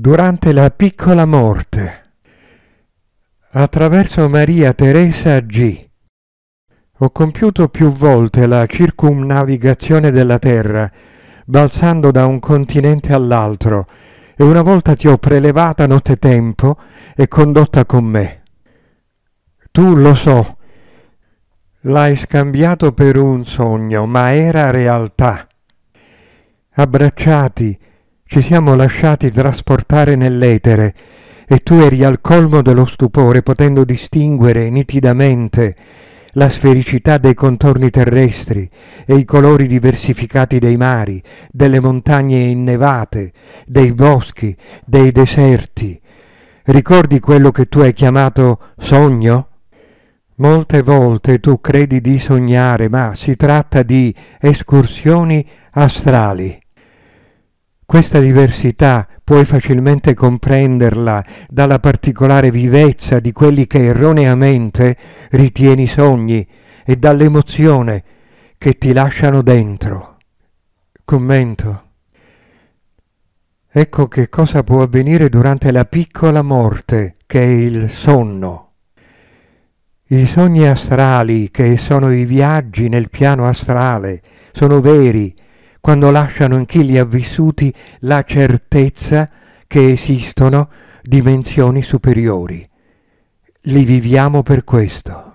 durante la piccola morte. Attraverso Maria Teresa G. Ho compiuto più volte la circumnavigazione della Terra, balzando da un continente all'altro, e una volta ti ho prelevata nottetempo e condotta con me. Tu lo so, l'hai scambiato per un sogno, ma era realtà. Abbracciati, ci siamo lasciati trasportare nell'etere e tu eri al colmo dello stupore, potendo distinguere nitidamente la sfericità dei contorni terrestri e i colori diversificati dei mari, delle montagne innevate, dei boschi, dei deserti. Ricordi quello che tu hai chiamato sogno? Molte volte tu credi di sognare, ma si tratta di escursioni astrali. Questa diversità puoi facilmente comprenderla dalla particolare vivezza di quelli che erroneamente ritieni sogni e dall'emozione che ti lasciano dentro. Commento. Ecco che cosa può avvenire durante la piccola morte che è il sonno. I sogni astrali, che sono i viaggi nel piano astrale, sono veri quando lasciano in chi li ha vissuti la certezza che esistono dimensioni superiori. Li viviamo per questo.